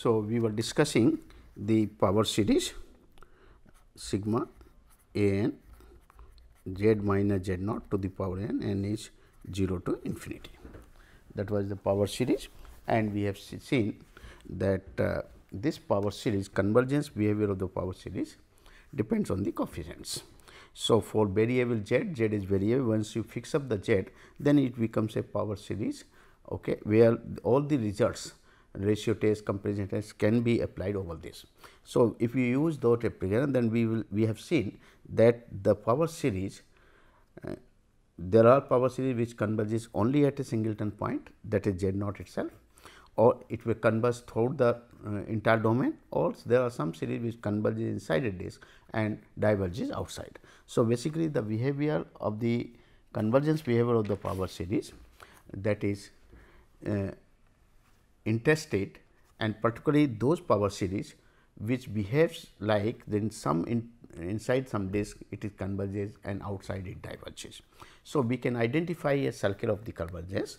So, we were discussing the power series sigma a n z minus z naught to the power n n is 0 to infinity. That was the power series and we have seen that uh, this power series convergence behavior of the power series depends on the coefficients. So, for variable z, z is variable once you fix up the z then it becomes a power series okay, where all the results ratio test comparison test can be applied over this. So, if you use those application then we will we have seen that the power series uh, there are power series which converges only at a singleton point that is z naught itself or it will converge throughout the uh, entire domain or there are some series which converges inside a disk and diverges outside. So, basically the behavior of the convergence behavior of the power series that is uh, interstate and particularly those power series which behaves like then some in, inside some disk it is converges and outside it diverges. So, we can identify a circle of the convergence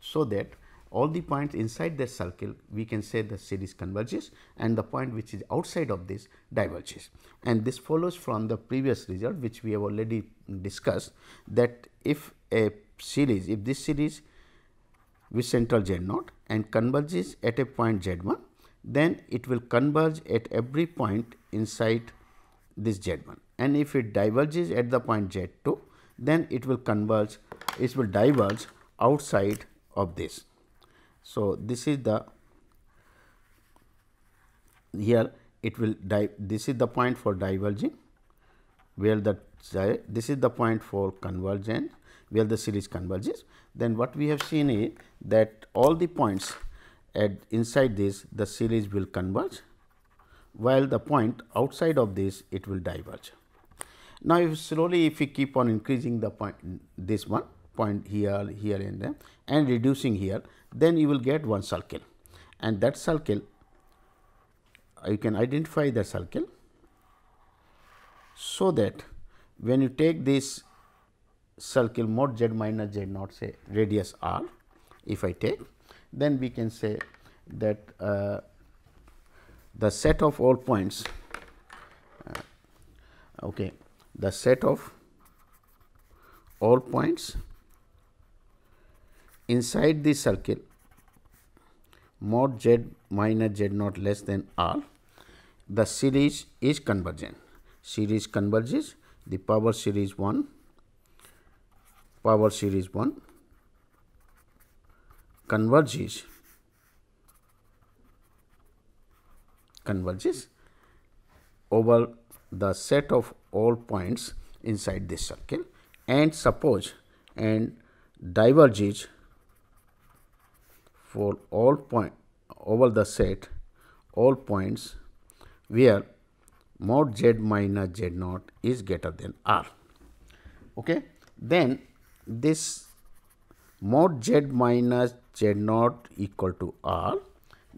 so that all the points inside the circle we can say the series converges and the point which is outside of this diverges. And this follows from the previous result which we have already discussed that if a series if this series with central z naught and converges at a point z 1 then it will converge at every point inside this z 1 and if it diverges at the point z 2 then it will converge it will diverge outside of this. So, this is the here it will die this is the point for diverging where the this is the point for convergence where the series converges. Then what we have seen is that all the points at inside this the series will converge while the point outside of this it will diverge. Now, if slowly if we keep on increasing the point this one point here, here and there and reducing here then you will get one circle and that circle you can identify the circle so that when you take this circle mod z minus z naught say radius r if I take then we can say that uh, the set of all points uh, okay the set of all points inside the circle mod z minus z naught less than r, the series is convergent. Series converges, the power series 1, power series 1 converges, converges over the set of all points inside this circle and suppose and diverges for all point over the set all points where mod z minus z naught is greater than r. Okay. Then this mod z minus z naught equal to r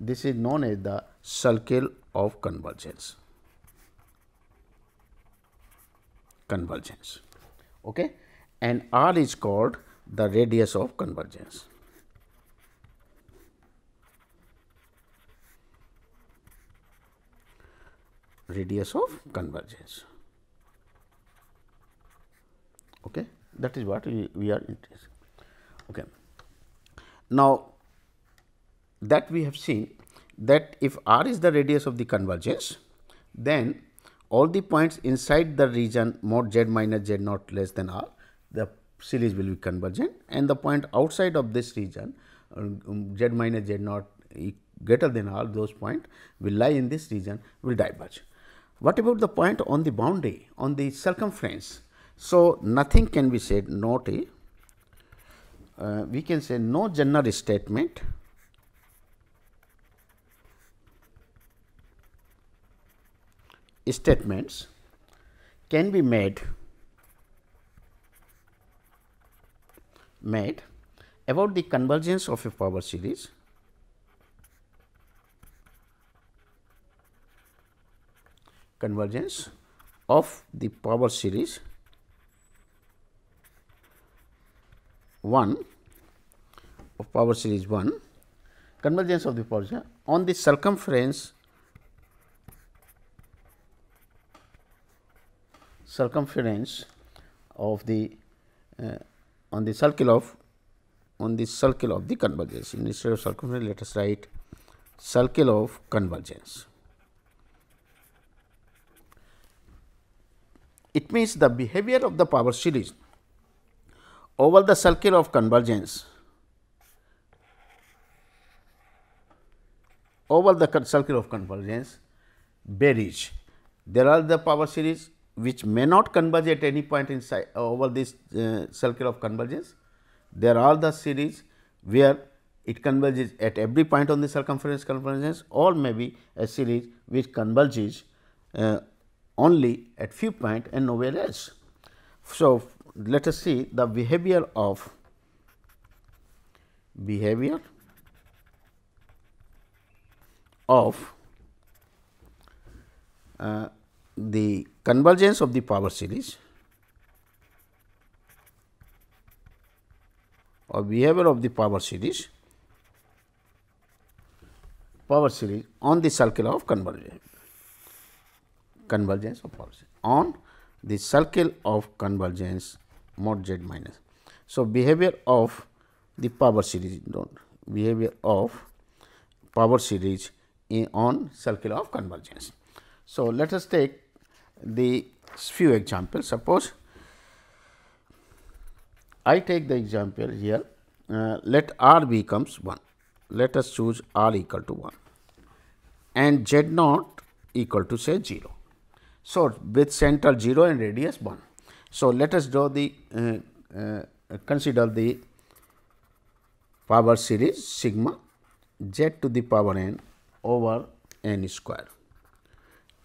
this is known as the circle of convergence. Convergence. Okay? And r is called the radius of convergence. Radius of convergence. Okay. That is what we, we are interested. Okay. Now, that we have seen that if r is the radius of the convergence, then all the points inside the region mod z minus z naught less than r, the series will be convergent and the point outside of this region um, z minus z naught greater than r, those points will lie in this region will diverge. What about the point on the boundary on the circumference? So, nothing can be said not a uh, we can say no general statement. Statements can be made made about the convergence of a power series. Convergence of the power series 1 of power series 1 convergence of the power series on the circumference circumference of the uh, on the circle of on the circle of the convergence. Instead of circumference let us write circle of convergence. It means the behavior of the power series over the circle of convergence over the circle of convergence varies. There are the power series which may not converge at any point inside over this uh, circle of convergence. There are the series where it converges at every point on the circumference convergence or maybe a series which converges uh, only at few points point and nowhere else. So, let us see the behavior of behavior of uh, the convergence of the power series or behavior of the power series power series on the circle of convergence convergence of power series on the circle of convergence mod z minus. So, behavior of the power series don't behavior of power series on circle of convergence. So, let us take the few examples. Suppose I take the example here, uh, let r becomes 1. Let us choose r equal to 1 and z naught equal to say 0. So, with center 0 and radius 1. So, let us draw the uh, uh, consider the power series sigma z to the power n over n square.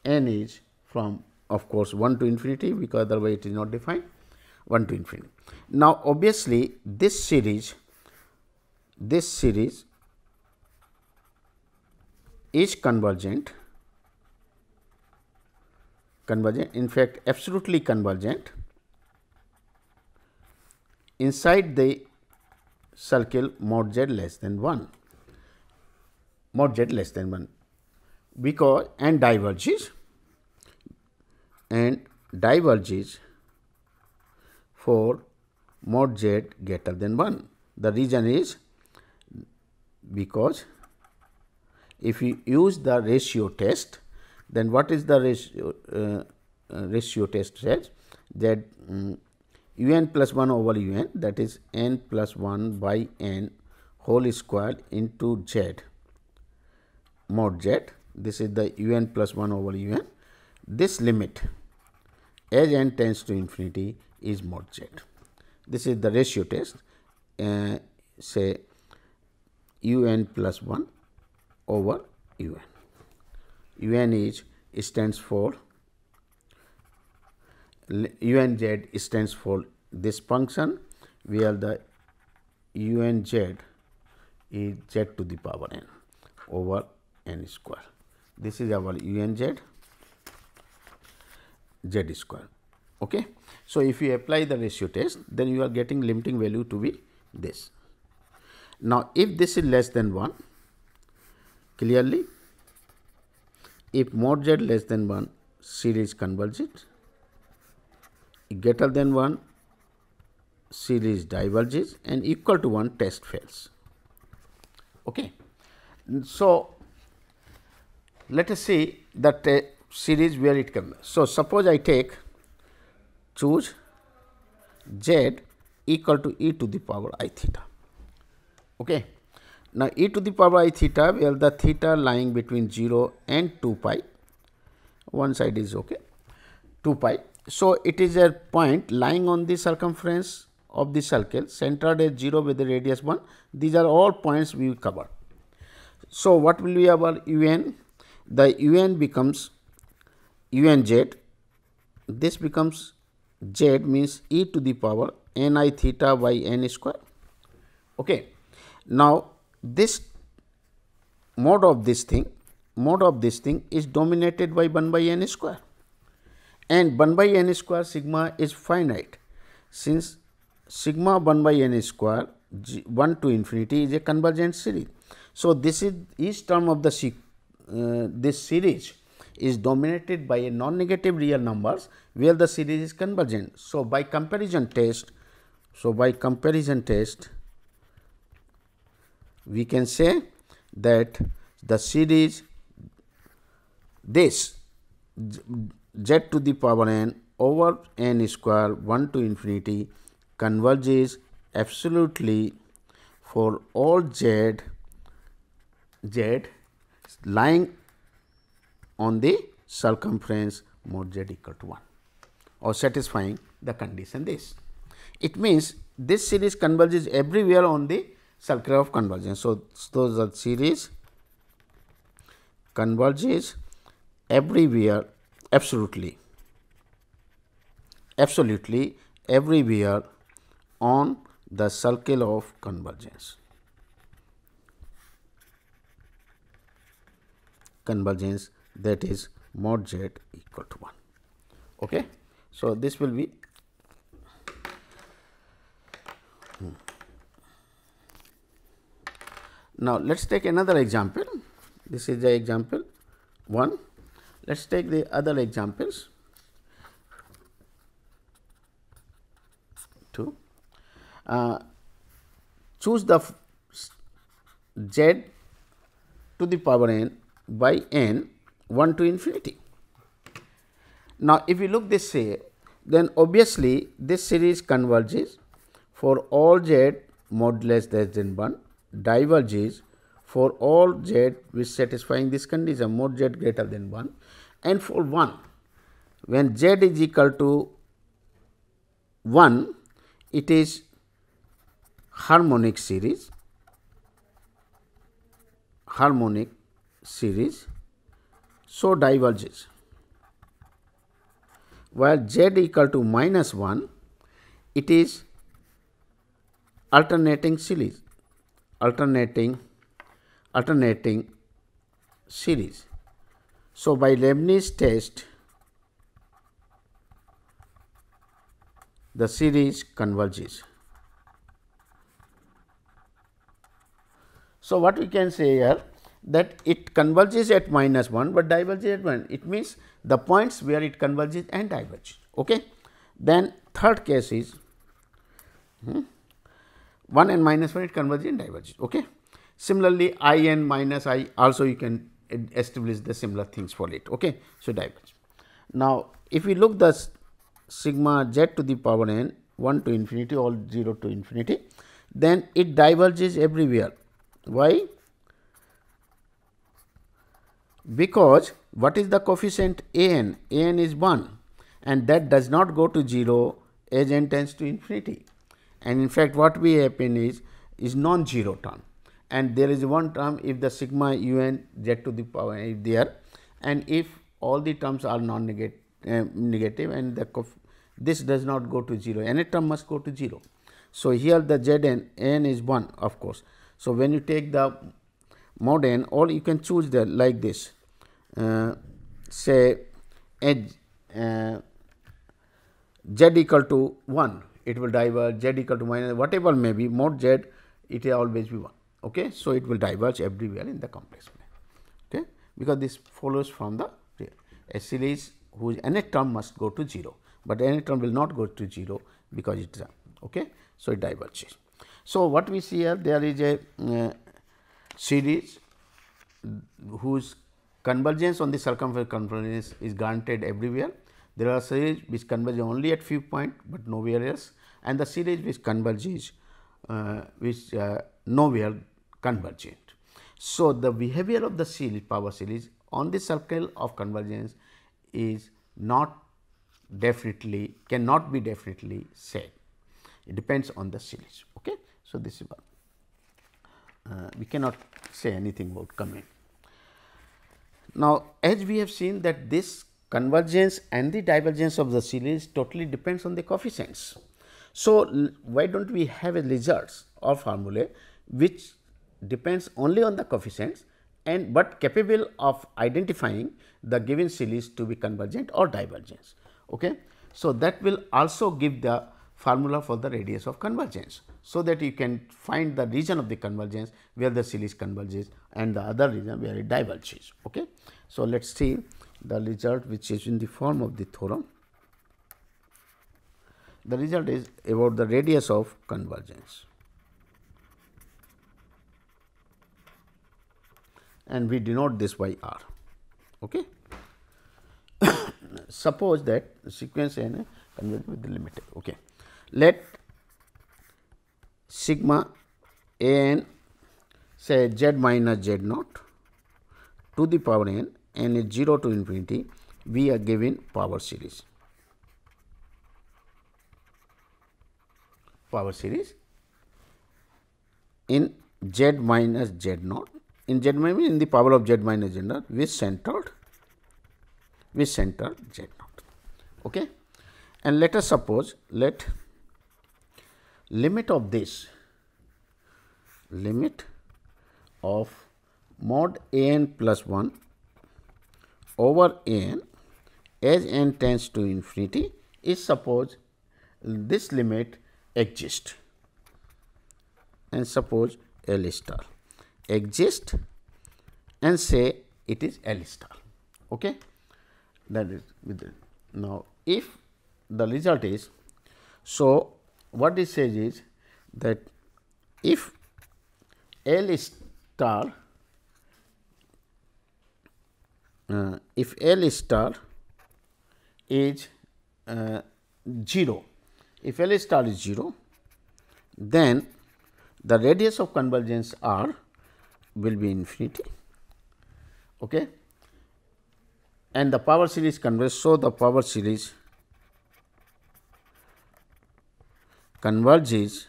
n is from of course 1 to infinity because otherwise it is not defined 1 to infinity. Now, obviously, this series this series is convergent convergent in fact absolutely convergent inside the circle mod z less than 1 mod z less than 1 because and diverges. And diverges for mod z greater than 1. The reason is because if you use the ratio test then what is the ratio uh, uh, ratio test says that um, un plus 1 over un that is n plus 1 by n whole square into z. Mod z this is the un plus 1 over un. This limit as n tends to infinity is mod z. This is the ratio test. Uh, say un plus 1 over un. Un is stands for unz stands for this function where the unz is z to the power n over n square. This is our unz z square. Okay. So, if you apply the ratio test then you are getting limiting value to be this. Now, if this is less than 1 clearly if mod z less than 1 series converges greater than 1 series diverges and equal to 1 test fails. Okay. So, let us see that uh, series where it comes. So, suppose I take choose z equal to e to the power i theta. Okay. Now, e to the power i theta where the theta lying between 0 and 2 pi, one side is okay, 2 pi. So, it is a point lying on the circumference of the circle centered at 0 with the radius 1. These are all points we will cover. So, what will be our un? the un becomes unz this becomes z means e to the power n i theta by n square. Okay. Now, this mode of this thing mode of this thing is dominated by 1 by n square and 1 by n square sigma is finite since sigma 1 by n square 1 to infinity is a convergent series. So, this is each term of the uh, this series is dominated by a non-negative real numbers where the series is convergent. So, by comparison test, so by comparison test we can say that the series this z to the power n over n square 1 to infinity converges absolutely for all z z lying on the circumference mod z equal to 1 or satisfying the condition this. It means this series converges everywhere on the circle of convergence. So, so the series converges everywhere absolutely absolutely everywhere on the circle of convergence. Convergence that is mod z equal to 1. Okay. So, this will be hmm. now let us take another example this is the example 1 let us take the other examples 2 uh, choose the z to the power n by n 1 to infinity. Now, if you look this way, then obviously, this series converges for all z mod less than 1 diverges for all z which satisfying this condition mod z greater than 1 and for 1 when z is equal to 1 it is harmonic series harmonic series so diverges. While z equal to minus 1 it is alternating series alternating alternating series so by leibniz test the series converges so what we can say here that it converges at minus 1, but diverges at 1. It means the points where it converges and diverges. Okay. Then third case is hmm, 1 and minus 1 it converges and diverges. Okay. Similarly, i n minus i also you can establish the similar things for it. Okay. So, diverge. Now, if we look the sigma z to the power n 1 to infinity or 0 to infinity, then it diverges everywhere. Why? because what is the coefficient a n? a n is 1 and that does not go to 0 as n tends to infinity. And in fact, what we happen is is non-zero term and there is one term if the sigma u n z to the power is there. And if all the terms are non-negative uh, negative and the this does not go to 0 any term must go to 0. So, here the z n n is 1 of course. So, when you take the mod n or you can choose the like this. Uh, say edge uh, z equal to 1 it will diverge z equal to minus whatever may be mod z it will always be 1 okay so it will diverge everywhere in the complex plane. Okay because this follows from the series whose nth term must go to 0 but nth term will not go to 0 because it is a okay so it diverges. So what we see here there is a uh, series whose convergence on the circumference convergence is granted everywhere. There are series which converge only at few point, but nowhere else. And the series which converges uh, which uh, nowhere convergent. So, the behavior of the series power series on the circle of convergence is not definitely cannot be definitely said. It depends on the series. Okay. So, this is one. Uh, we cannot say anything about coming. Now, as we have seen that this convergence and the divergence of the series totally depends on the coefficients. So, why do not we have a results or formulae which depends only on the coefficients and but capable of identifying the given series to be convergent or divergence. Okay. So, that will also give the formula for the radius of convergence. so that you can find the region of the convergence where the series converges and the other region where it diverges. Okay. So, let us see the result which is in the form of the theorem. The result is about the radius of convergence. And we denote this by r. Okay. Suppose that sequence n converges with the limit. Okay. Let sigma n say z minus z naught to the power n n is 0 to infinity we are given power series. Power series in z minus z naught in z minus in the power of z minus z naught with centered with centered z naught. Okay. And let us suppose let limit of this limit of mod a n plus 1 over a n as n tends to infinity is suppose this limit exists and suppose L star exist and say it is L star. Okay? That is with it. Now, if the result is so, what it says is that if L star uh, if L star is uh, 0, if L star is 0, then the radius of convergence R will be infinity okay and the power series converges so the power series converges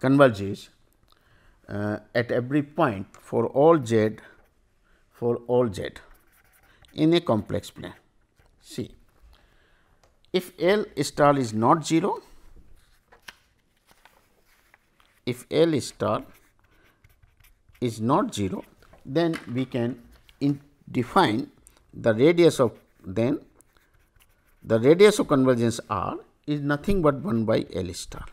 converges uh, at every point for all z for all z in a complex plane. See, if L star is not 0, if L star is not 0, then we can define the radius of then the radius of convergence R is nothing but 1 by L star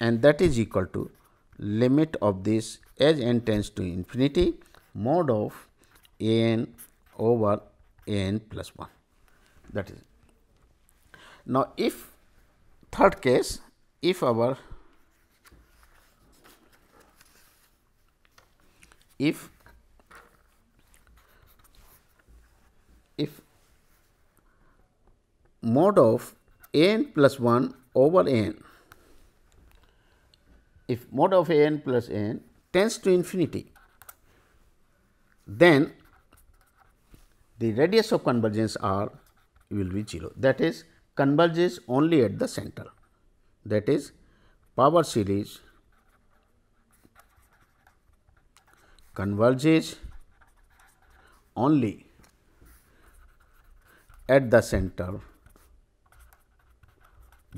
and that is equal to limit of this as n tends to infinity mod of a n over a n plus 1 that is. Now, if third case if our if if mod of n plus 1 over n if mod of n plus n tends to infinity then the radius of convergence r will be 0 that is converges only at the center. That is power series converges only at the center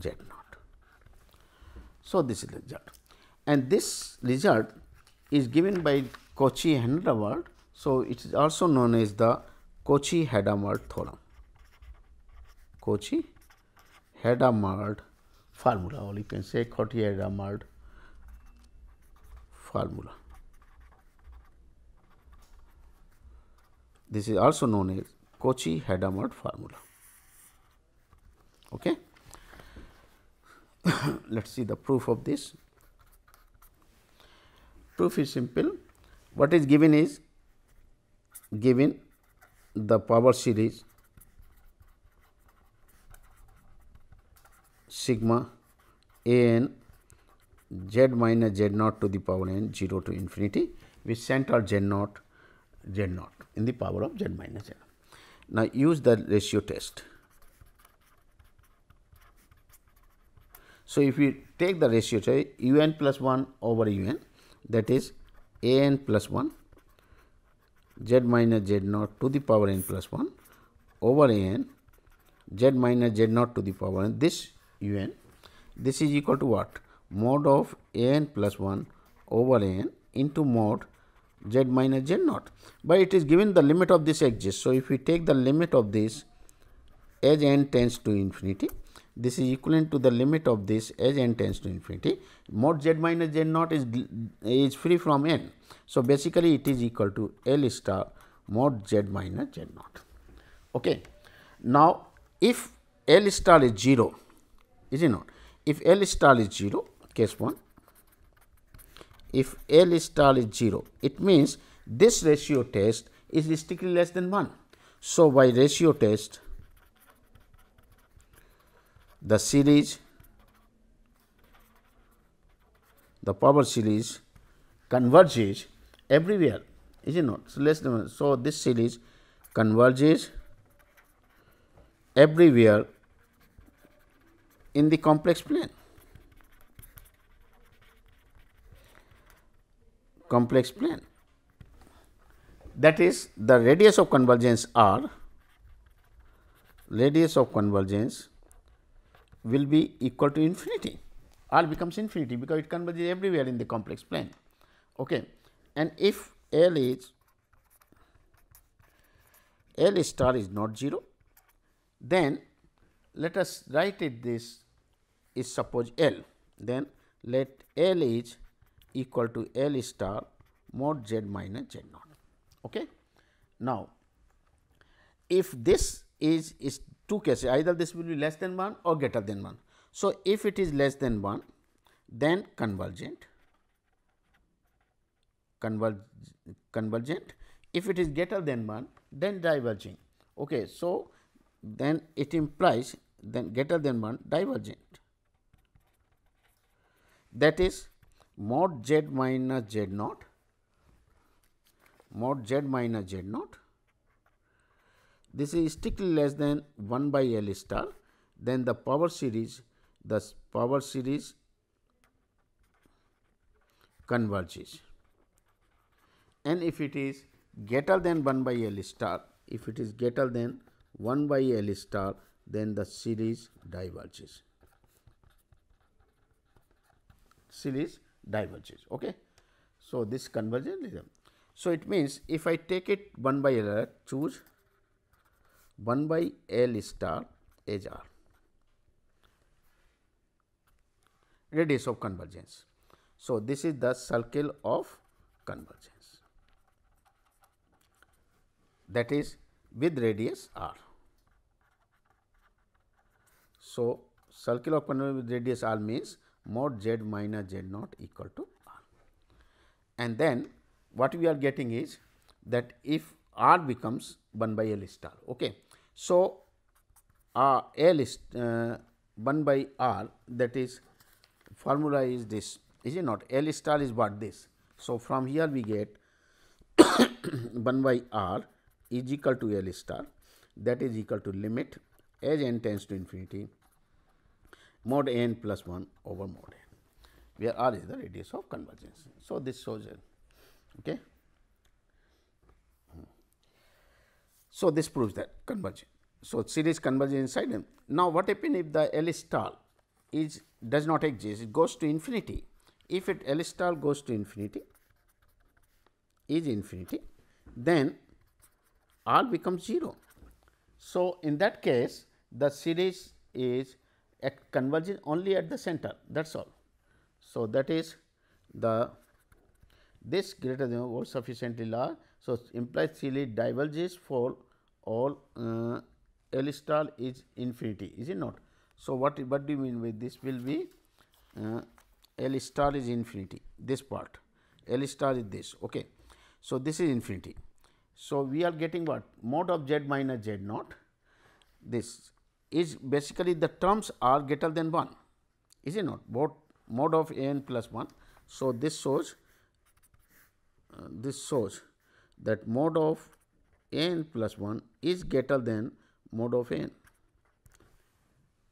z naught. So, this is the result and this result is given by Cauchy-Hadamard. So, it is also known as the Cauchy-Hadamard theorem. Cauchy-Hadamard formula or you can say Cauchy-Hadamard formula. This is also known as Cauchy-Hadamard formula. Okay. Let us see the proof of this. Proof is simple. What is given is given the power series sigma a n z minus z naught to the power n 0 to infinity with central z naught z naught in the power of z minus n. Now, use the ratio test. So, if we take the ratio test u n plus 1 over u n that is a n plus 1 z minus z naught to the power n plus 1 over a n z minus z naught to the power n this u n this is equal to what mod of a n plus 1 over a n into mod z minus z naught, but it is given the limit of this exists. So, if we take the limit of this as n tends to infinity, this is equivalent to the limit of this as n tends to infinity. Mod z minus z naught is, is free from n. So, basically it is equal to L star mod z minus z naught. Okay. Now, if L star is 0, is it not? If L star is 0, case 1, if L star is 0, it means this ratio test is strictly less than 1. So, by ratio test, the series, the power series converges everywhere, is it not? So, less than 1. So, this series converges everywhere in the complex plane. Complex plane. That is the radius of convergence R, radius of convergence will be equal to infinity. R becomes infinity because it converges everywhere in the complex plane. Okay. And if L is L star is not 0, then let us write it this is suppose L, then let L is equal to L star mod z minus z naught. Okay. Now, if this is, is two cases either this will be less than 1 or greater than 1. So, if it is less than 1 then convergent converg, convergent if it is greater than 1 then diverging. Okay. So, then it implies then greater than 1 divergent that is mod z minus z naught mod z minus z naught. This is strictly less than 1 by L star. Then the power series the power series converges. And if it is greater than 1 by L star if it is greater than 1 by L star then the series diverges. Series diverges. Okay. So, this convergence So, it means if I take it 1 by L choose 1 by L star as R radius of convergence. So, this is the circle of convergence that is with radius R. So, circle of convergence with radius R means mod z minus z naught equal to r. And then what we are getting is that if r becomes 1 by L star. Okay. So, uh, L is uh, 1 by r that is formula is this is it not L star is what this. So, from here we get 1 by r is equal to L star that is equal to limit as n tends to infinity mod n plus 1 over mod n, where r is the radius of convergence. So, this shows it. Okay. So, this proves that convergence. So, series converges inside them. Now, what happens if the L star is does not exist, it goes to infinity. If it L star goes to infinity, is infinity, then R becomes 0. So, in that case, the series is converges only at the center that is all. So, that is the this greater than or sufficiently large. So, implies series diverges for all uh, L star is infinity is it not. So, what what do you mean with this will be uh, L star is infinity this part L star is this ok. So, this is infinity. So, we are getting what mod of z minus z naught this is basically the terms are greater than 1 is it not both mod of a n plus 1. So, this shows uh, this shows that mod of a n plus 1 is greater than mod of n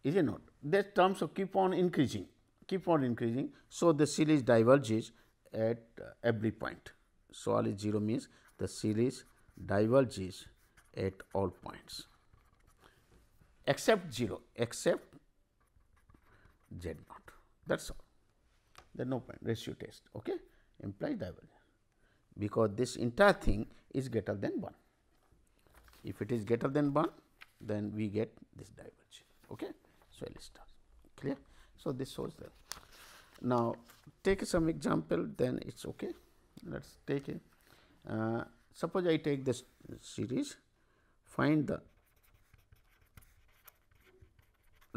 is it not that terms keep on increasing keep on increasing. So, the series diverges at uh, every point. So, all is 0 means the series diverges at all points except 0 except z naught that is all there is no point ratio test okay implies divergence because this entire thing is greater than 1 if it is greater than 1 then we get this divergence okay So, L star clear. So, this shows that. Now, take some example then it is okay. Let us take it. Uh, suppose I take this series find the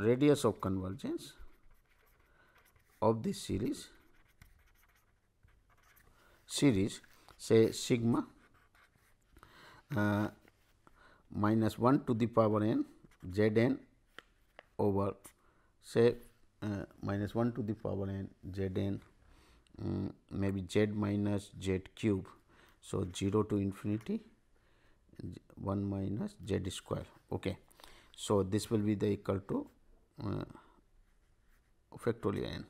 radius of convergence of this series series say sigma uh, minus 1 to the power n z n over say uh, minus 1 to the power n z n um, maybe z minus z cube. So, 0 to infinity 1 minus z square. Okay. So, this will be the equal to factorial n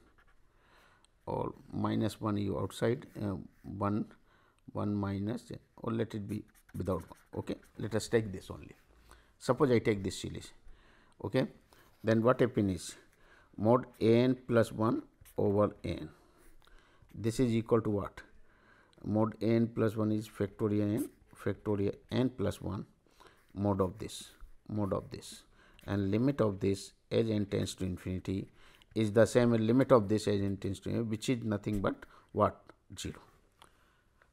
or minus 1 u outside uh, 1 1 minus or let it be without 1 okay? Let us take this only. Suppose i take this series. Okay? Then what happen is mod a n plus 1 over a n. This is equal to what? Mod n plus 1 is factorial n factorial n plus 1 mod of this mod of this and limit of this as n tends to infinity is the same limit of this as n tends to infinity which is nothing but what 0.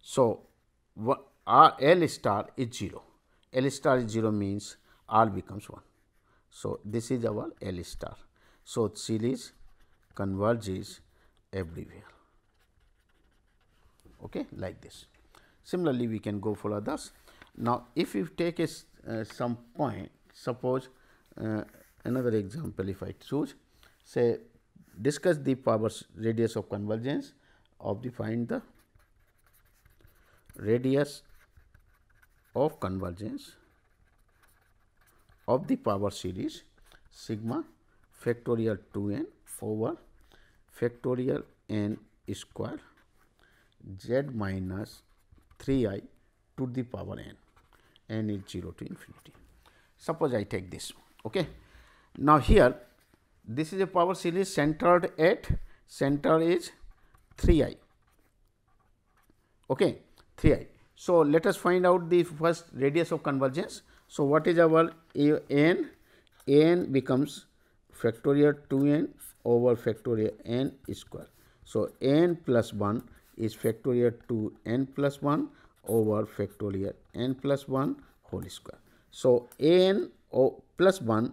So, R L star is 0, L star is 0 means R becomes 1. So, this is our L star. So, series converges everywhere okay, like this. Similarly, we can go for others. Now, if you take a, uh, some point, suppose uh, another example if I choose say discuss the power radius of convergence of the find the radius of convergence of the power series sigma factorial 2 n over factorial n square z minus 3 i to the power n, n is 0 to infinity. Suppose I take this. Okay. Now, here this is a power series centered at center is 3 i. Okay, 3 i. So, let us find out the first radius of convergence. So, what is our n? n becomes factorial 2 n over factorial n square. So, n plus 1 is factorial 2 n plus 1 over factorial n plus 1 whole square. So, a n plus 1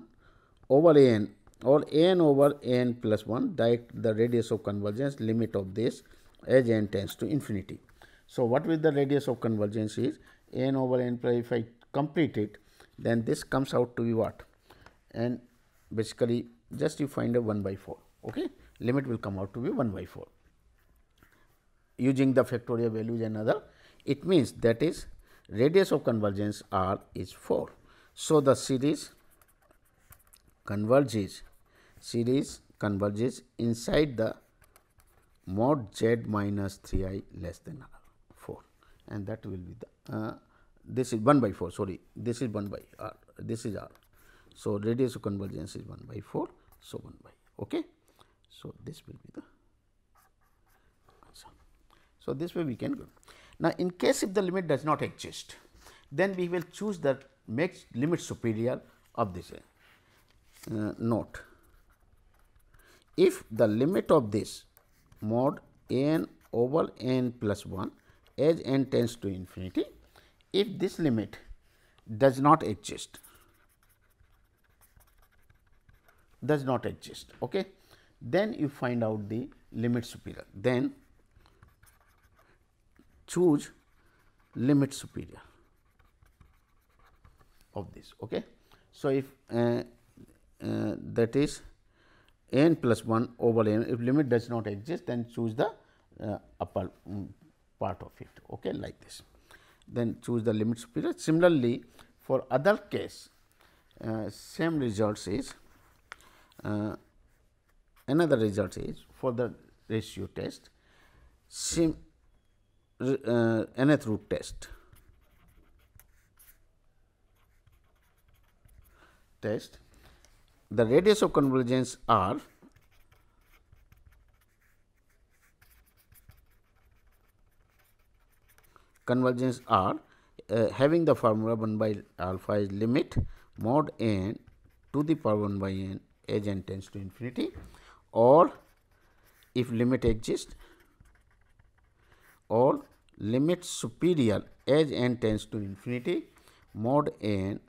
over n or n over n 1 direct the radius of convergence limit of this as n tends to infinity. So, what will the radius of convergence is n over n plus if I complete it then this comes out to be what? And basically just you find a 1 by 4 okay? Limit will come out to be 1 by 4 using the factorial values and other it means that is radius of convergence r is 4 so the series converges series converges inside the mod z minus 3 i less than r 4 and that will be the uh, this is 1 by 4 sorry this is 1 by r this is r. So, radius of convergence is 1 by 4 so 1 by okay. So, this will be the answer. So, this way we can go. Now, in case if the limit does not exist then we will choose the makes limit superior of this uh, note if the limit of this mod n over n plus 1 as n tends to infinity, if this limit does not exist, does not exist, okay, then you find out the limit superior. Then choose limit superior of this. Okay. So, if uh, uh, that is n plus 1 over n if limit does not exist then choose the uh, upper um, part of it okay, like this. Then choose the limit superior. Similarly, for other case uh, same results is uh, another result is for the ratio test sim uh, nth root test test. The radius of convergence r convergence r uh, having the formula 1 by alpha is limit mod n to the power 1 by n as n tends to infinity or if limit exists or limit superior as n tends to infinity mod n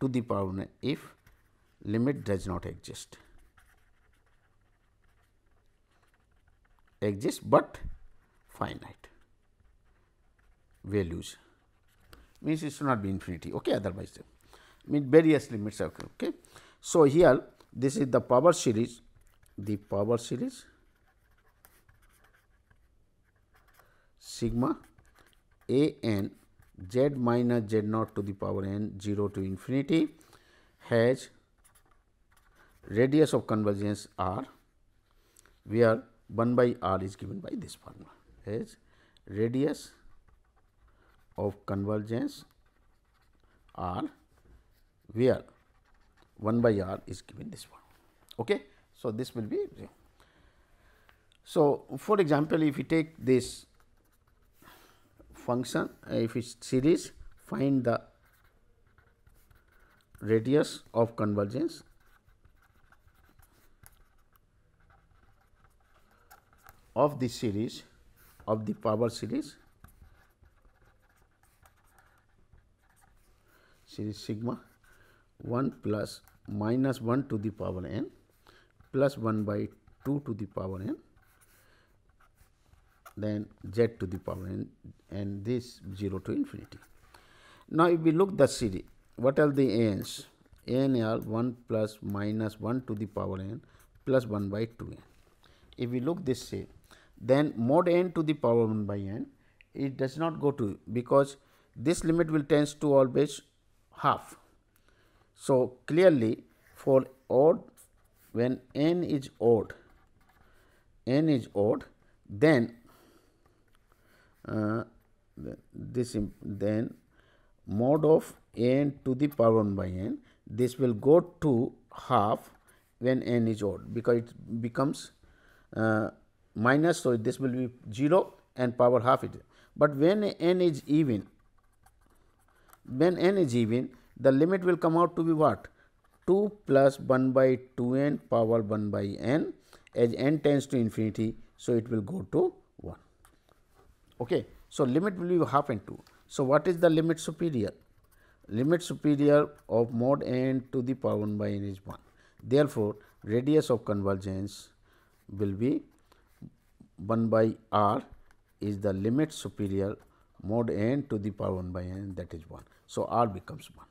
to the power n if limit does not exist. Exist, but finite. Values. Means it should not be infinity. Okay otherwise mean various limits are okay. So, here this is the power series. The power series sigma a n z minus z naught to the power n 0 to infinity has radius of convergence r where 1 by r is given by this formula as radius of convergence r where 1 by r is given this one. Okay. So, this will be so for example, if we take this function if it's series find the radius of convergence of the series of the power series series sigma 1 plus minus 1 to the power n plus 1 by 2 to the power n then z to the power n and this 0 to infinity. Now, if we look the series what are the n's n are 1 plus minus 1 to the power n plus 1 by 2 n. If we look this say then mod n to the power 1 by n it does not go to because this limit will tends to always half. So, clearly for odd when n is odd n is odd then uh, this then mod of n to the power 1 by n this will go to half when n is odd because it becomes uh, minus. So, this will be 0 and power half it, but when n is even when n is even the limit will come out to be what 2 plus 1 by 2 n power 1 by n as n tends to infinity. So, it will go to 1. Okay. So, limit will be half and 2. So, what is the limit superior? Limit superior of mod n to the power 1 by n is 1. Therefore, radius of convergence will be 1 by r is the limit superior mod n to the power 1 by n that is 1. So, r becomes 1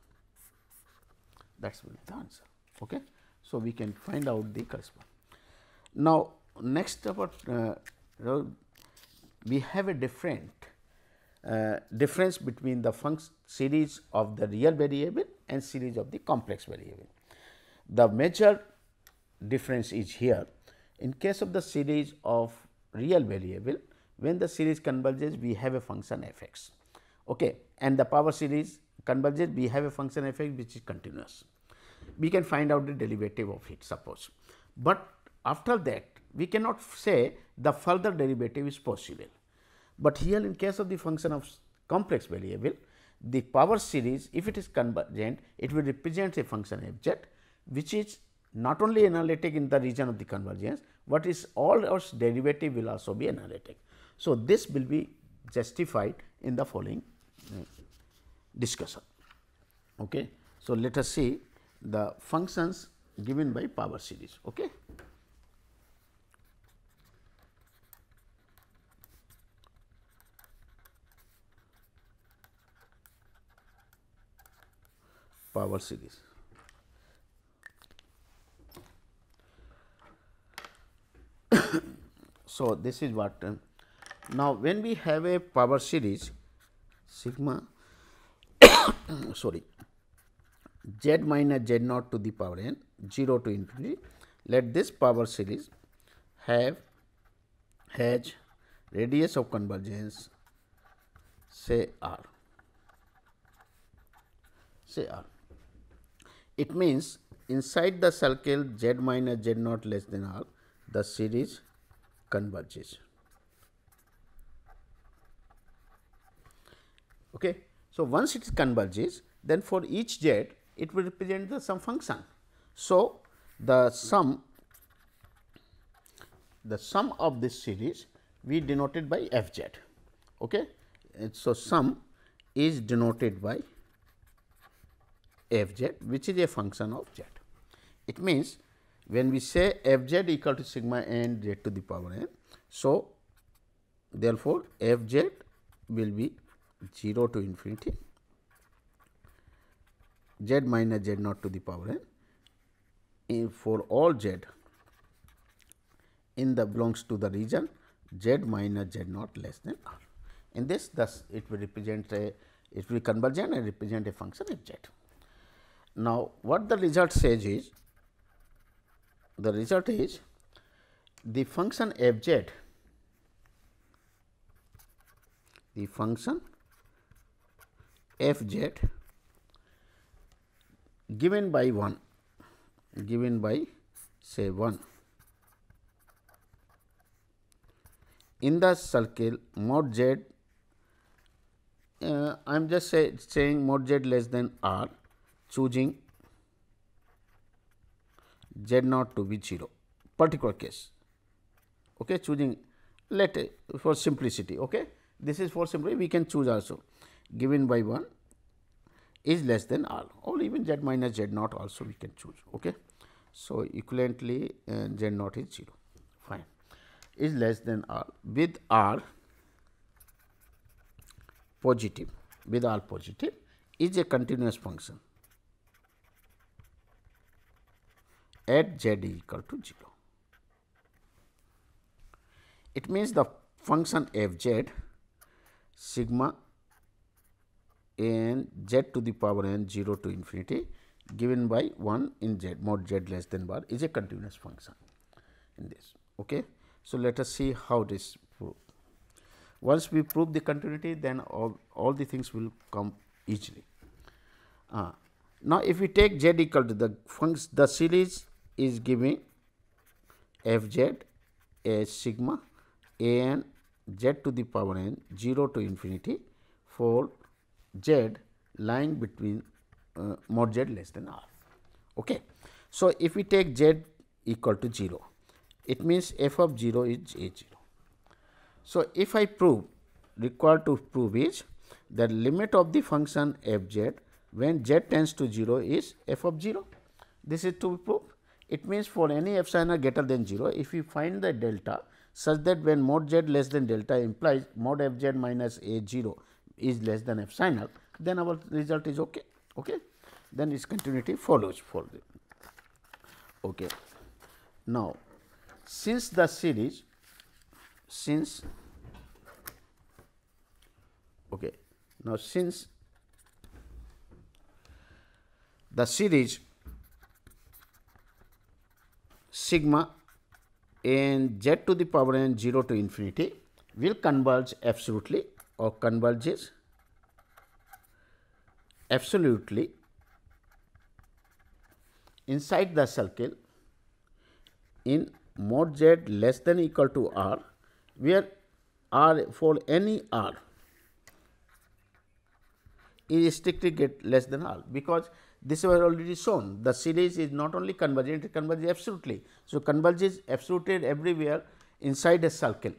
that is the answer. Okay. So, we can find out the corresponding. Now, next about uh, we have a different uh, difference between the function series of the real variable and series of the complex variable. The major difference is here in case of the series of real variable when the series converges we have a function f x okay, and the power series converges we have a function f x which is continuous we can find out the derivative of it suppose. But after that we cannot say the further derivative is possible. But here in case of the function of complex variable the power series if it is convergent it will represent a function f z which is not only analytic in the region of the convergence, but is all its derivative will also be analytic. So, this will be justified in the following uh, discussion. Okay. So, let us see the functions given by power series. Okay. power series. So, this is what uh, now when we have a power series sigma sorry z minus z naught to the power n 0 to infinity. Let this power series have has radius of convergence say r say r. It means inside the circle z minus z naught less than r the series converges. Okay. So, once it converges then for each z it will represent the sum function. So, the sum the sum of this series we denoted by f z. Okay. So, sum is denoted by f z which is a function of z. It means, when we say f z equal to sigma n z to the power n. So, therefore, f z will be 0 to infinity z minus z naught to the power n in for all z in the belongs to the region z minus z naught less than r. In this thus it will represent a it will converge and represent a function f z. Now, what the result says is the result is the function f z the function f z given by 1 given by say 1 in the circle mod z uh, I am just say, saying mod z less than r choosing z naught to be 0 particular case okay choosing let for simplicity okay this is for simplicity we can choose also given by 1 is less than r or even z minus z naught also we can choose. Okay. So, equivalently uh, z naught is 0 fine is less than r with r positive with r positive is a continuous function at z equal to 0. It means the function f z sigma n z to the power n 0 to infinity given by 1 in z mod z less than bar is a continuous function in this. Okay. So, let us see how this prove. Once we prove the continuity then all, all the things will come easily. Uh, now, if we take z equal to the function the series is giving f z a sigma a n z to the power n 0 to infinity for z lying between uh, mod z less than r. Okay. So, if we take z equal to 0, it means f of 0 is a 0. So, if I prove required to prove is the limit of the function f z when z tends to 0 is f of 0. This is to be proved. It means for any epsilon greater than 0, if we find the delta such that when mod z less than delta implies mod f z minus a 0 is less than epsilon, then our result is okay. okay. Then its continuity follows for the okay. Now, since the series since okay now since the series sigma and z to the power n 0 to infinity will converge absolutely or converges absolutely inside the circle in mod z less than equal to r where r for any r is strictly get less than r because this was already shown the series is not only convergent it converges absolutely. So, converges absolutely everywhere inside a circle.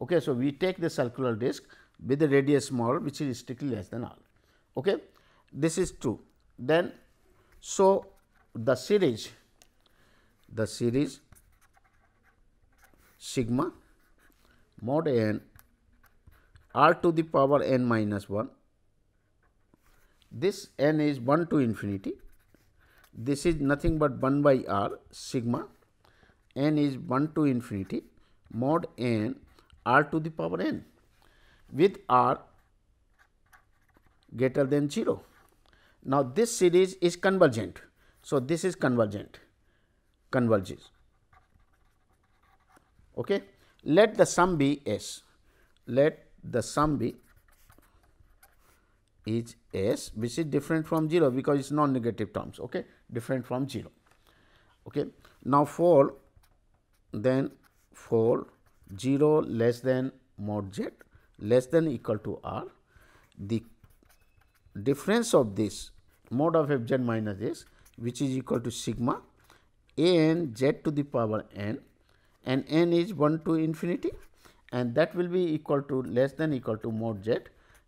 Okay. So, we take the circular disk with the radius small which is strictly less than r. Okay. This is true. Then, so the series, the series sigma mod n r to the power n minus 1, this n is 1 to infinity, this is nothing but 1 by r sigma n is 1 to infinity mod n r to the power n with r greater than 0. Now, this series is convergent. So, this is convergent converges. Okay. Let the sum be S. Let the sum be is S which is different from 0 because it is non negative terms okay different from 0. Okay. Now, for then for 0 less than mod z less than equal to r, the difference of this mod of f z minus s which is equal to sigma a n z to the power n and n is 1 to infinity and that will be equal to less than equal to mod z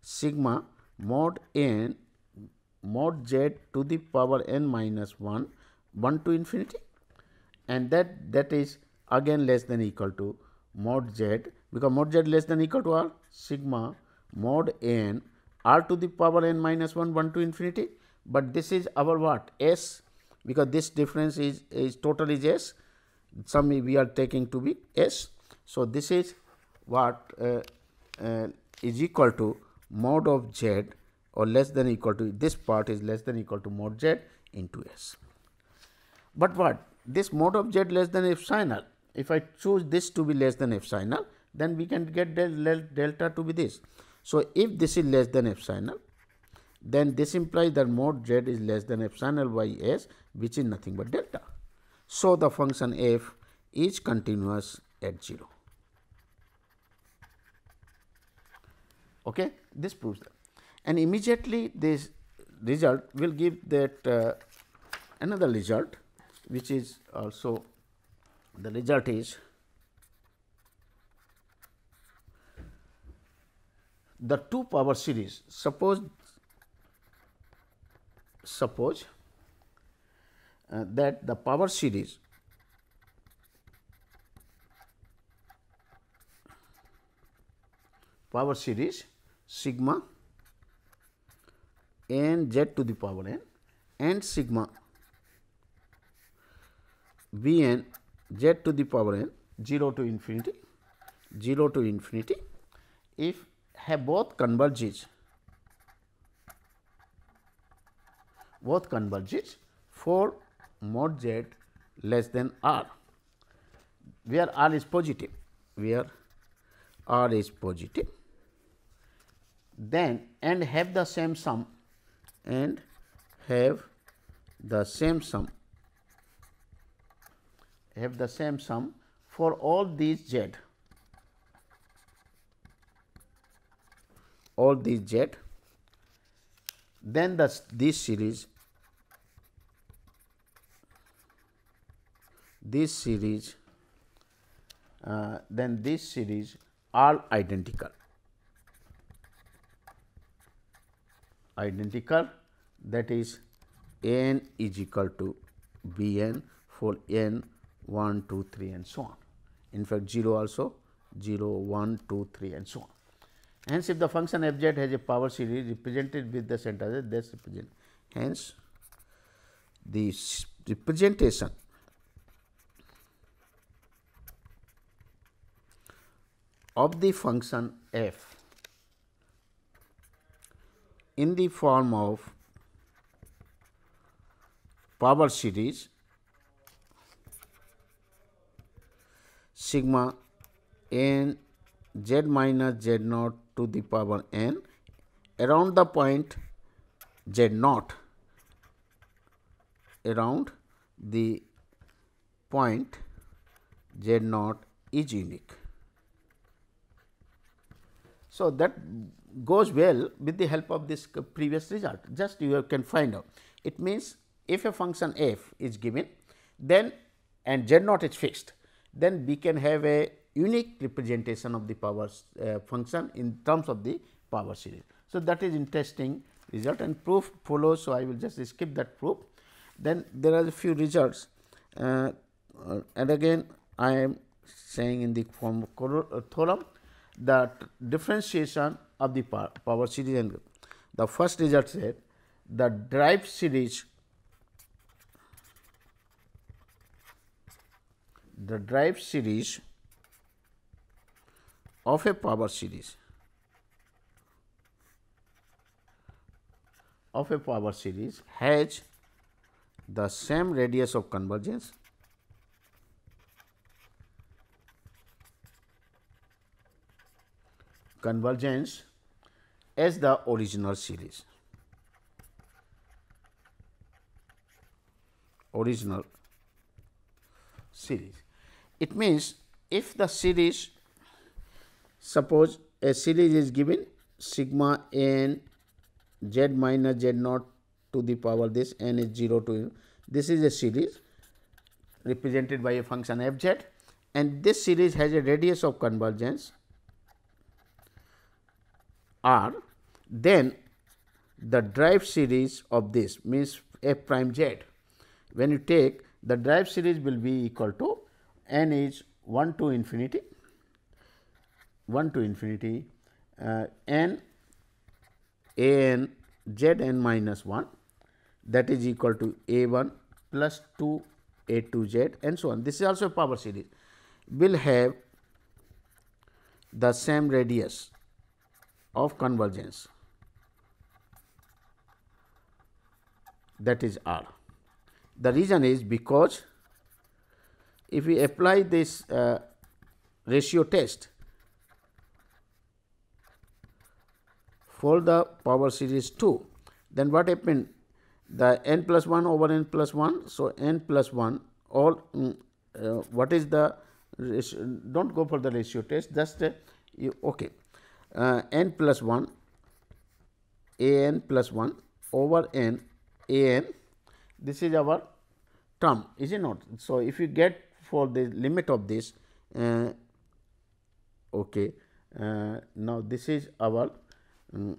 sigma mod n mod z to the power n minus 1 1 to infinity. And that that is again less than equal to mod z because mod z less than equal to r sigma mod n r to the power n minus 1 1 to infinity, but this is our what? S because this difference is, is total is s. Some we are taking to be s. So, this is what uh, uh, is equal to mod of z or less than equal to this part is less than equal to mod z into s. But what this mod of z less than epsilon if I choose this to be less than epsilon then we can get del delta to be this. So, if this is less than epsilon then this implies that mod z is less than epsilon by s which is nothing but delta. So, the function f is continuous at 0. Okay? This proves that. And immediately this result will give that uh, another result which is also the result is the two power series. Suppose suppose uh, that the power series power series sigma n z to the power n and sigma b n z to the power n 0 to infinity 0 to infinity. If have both converges both converges for mod z less than r where r is positive where r is positive then and have the same sum and have the same sum have the same sum for all these z all these z then the this series this series uh, then this series are identical identical that is n is equal to b n for n 1 2 3 and so on. In fact 0 also 0 1 2 3 and so on. Hence if the function f z has a power series represented with the center this represent. Hence the representation of the function f in the form of power series sigma n z minus z naught to the power n around the point z naught around the point z naught is unique. So, that goes well with the help of this previous result just you can find out. It means, if a function f is given then and z naught is fixed then we can have a unique representation of the power uh, function in terms of the power series. So, that is interesting result and proof follows. So, I will just skip that proof. Then there are a few results uh, uh, and again I am saying in the form of uh, theorem that differentiation of the power, series and the first result said the derived series the derived series of a power series of a power series has the same radius of convergence convergence as the original series. Original series. It means if the series suppose a series is given sigma n z minus z naught to the power this n is 0 to this is a series represented by a function f z and this series has a radius of convergence r then the derived series of this means f prime z. When you take the derived series will be equal to n is 1 to infinity 1 to infinity uh, n a n z n minus 1 that is equal to a 1 plus 2 a 2 z and so on. This is also a power series will have the same radius of convergence that is R. The reason is because if we apply this uh, ratio test for the power series 2, then what happened? The n plus 1 over n plus 1. So, n plus 1 all mm, uh, what is the ratio? do not go for the ratio test just uh, you okay uh, n plus 1 a n plus 1 over n a n this is our term is it not. So, if you get for the limit of this uh, okay uh, now this is our um,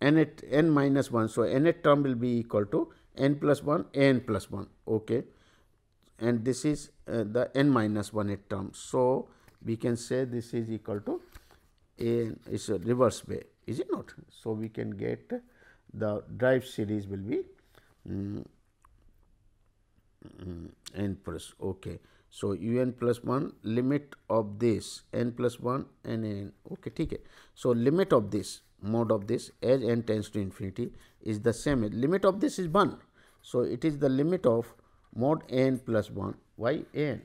n at n minus 1. So, n at term will be equal to n plus 1 n plus 1 okay and this is uh, the n minus 1 at term. So, we can say this is equal to a is a reverse way is it not. So, we can get the derived series will be um, n plus okay. So, u n plus 1 limit of this n plus 1 and n okay ठीक So, limit of this mode of this as n tends to infinity is the same limit of this is 1. So, it is the limit of mod n plus 1 y n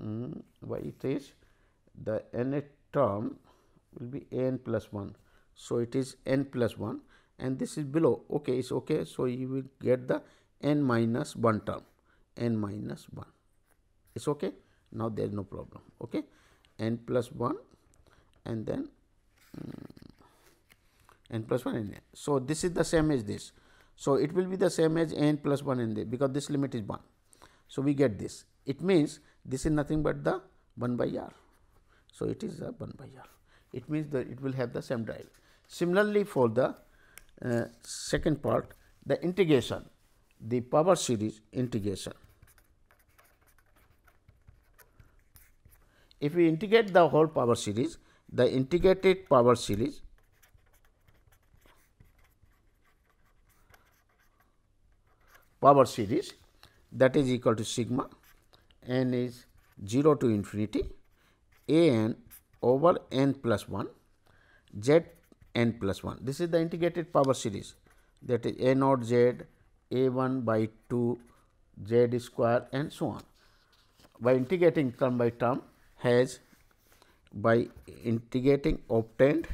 mm, why it is the nth term will be n plus 1. So, it is n plus 1 and this is below okay is okay. So, you will get the n minus 1 term n minus 1 is okay. Now, there is no problem okay n plus 1 and then um, n plus 1 and n. So, this is the same as this. So, it will be the same as n plus 1 in there because this limit is 1. So, we get this it means this is nothing but the 1 by r. So, it is a 1 by r it means that it will have the same drive. Similarly, for the uh, second part the integration the power series integration. If we integrate the whole power series the integrated power series power series that is equal to sigma n is 0 to infinity a n over n plus 1 z n plus 1. This is the integrated power series that is a naught z a 1 by 2 z square and so on. By integrating term by term has by integrating obtained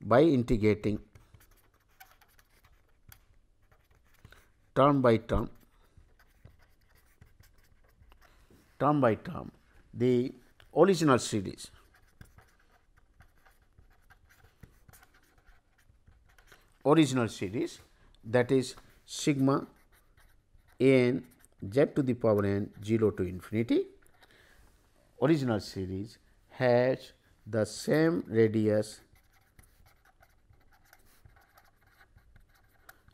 by integrating term by term term by term the original series. Original series that is sigma n z to the power n 0 to infinity. Original series has the same radius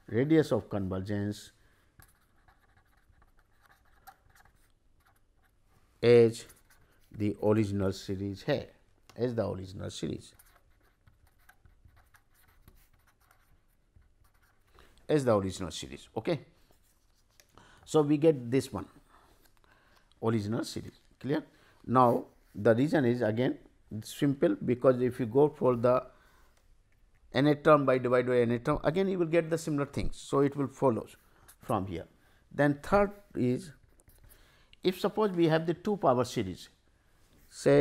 radius of convergence as the original series है as the original series. As the original series okay? So we get this one. Original series clear? Now, the reason is again simple because if you go for the nth term by divided by nth term again you will get the similar things. So, it will follow from here. Then third is if suppose we have the two power series say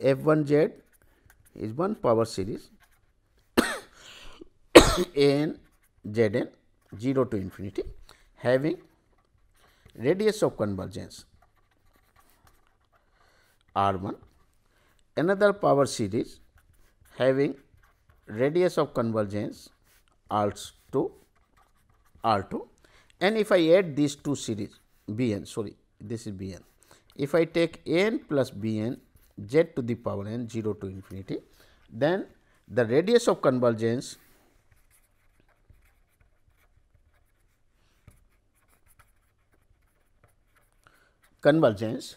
f 1 z is one power series n z n 0 to infinity having radius of convergence R 1, another power series having radius of convergence also 2 R 2 and if I add these two series B n sorry this is B n. If I take n plus b n, B n z to the power n 0 to infinity then the radius of convergence convergence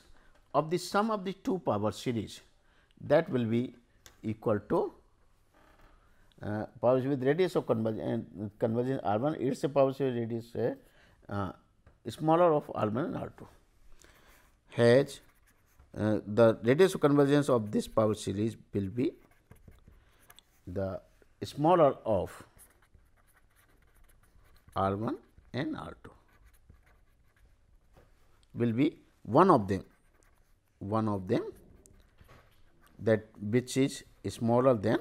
of the sum of the two power series that will be equal to uh, power with radius of convergence, convergence R 1 it is a power series radius uh, uh, smaller of R 1 and R 2 has uh, the radius of convergence of this power series will be the smaller of R 1 and R 2 will be one of them one of them that which is smaller than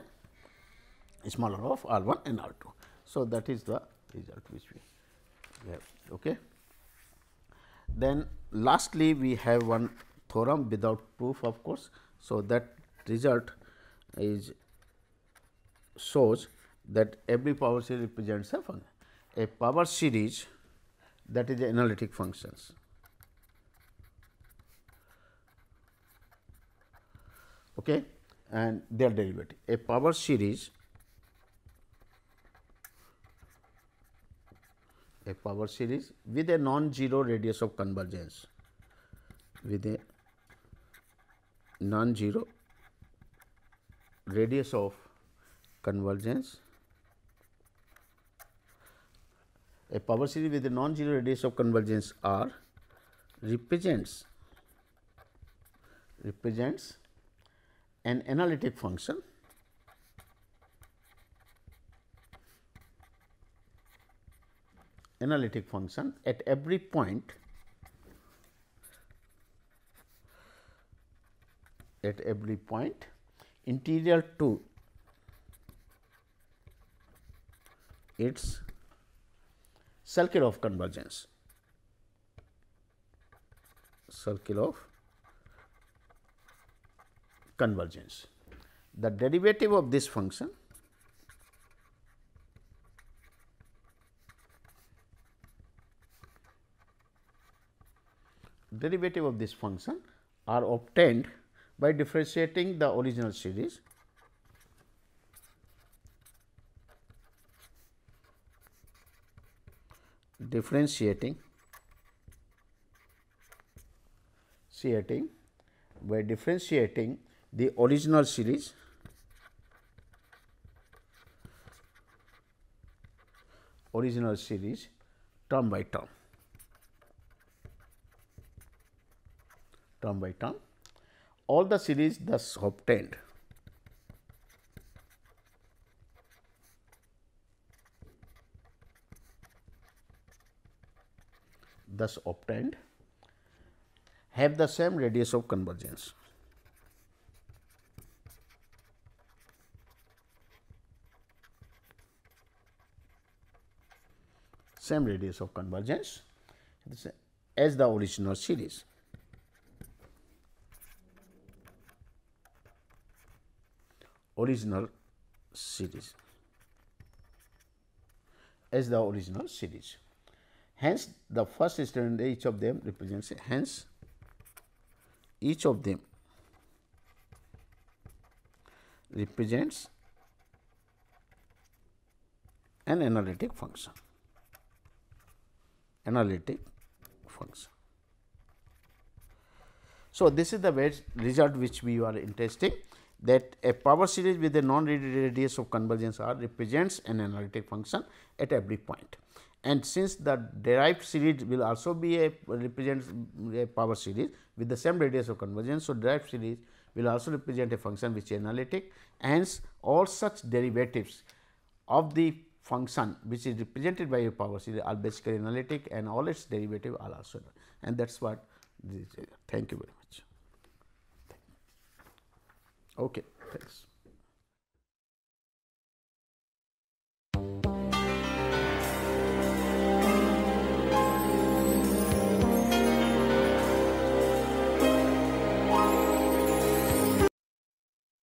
smaller of R 1 and R 2. So, that is the result which we have. Okay. Then lastly, we have one theorem without proof of course. So, that result is shows that every power series represents a function. A power series that is the analytic functions. Okay, and their derivative. A power series a power series with a non-zero radius of convergence. With a non-zero radius of convergence. A power series with a non-zero radius of convergence R represents represents an analytic function analytic function at every point at every point interior to its circle of convergence circle of convergence. The derivative of this function derivative of this function are obtained by differentiating the original series. Differentiating by differentiating the original series. Original series term by term term by term all the series thus obtained thus obtained have the same radius of convergence. Same radius of convergence as the original series. Original series as the original series. Hence, the first student each of them represents hence each of them represents an analytic function analytic function. So, this is the result which we are interested that a power series with a non radius of convergence R represents an analytic function at every point and since the derived series will also be a represents a power series with the same radius of convergence. So, derived series will also represent a function which is analytic hence all such derivatives of the function which is represented by a power series are basically analytic and all its derivative are also and that is what this is. Thank you very much. Okay, thanks.